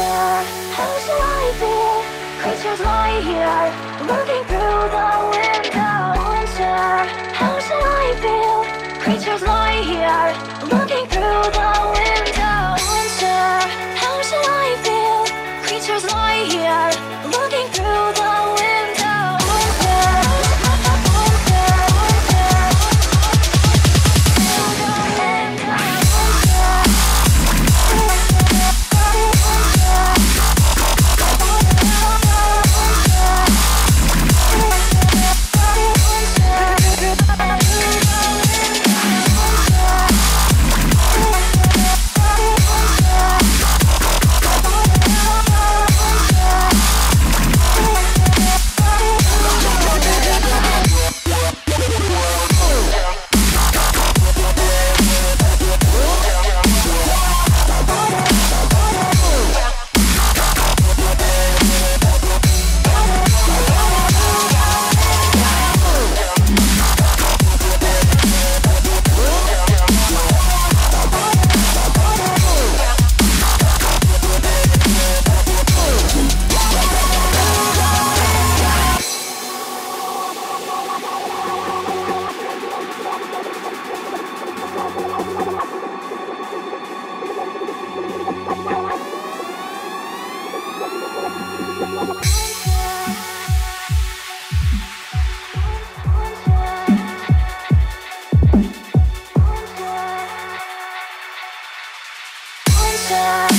How I feel? Creatures lie here, looking through the window. Monster, how I feel? Creatures lie here, looking through the window. How shall I feel? Creatures lie Yeah.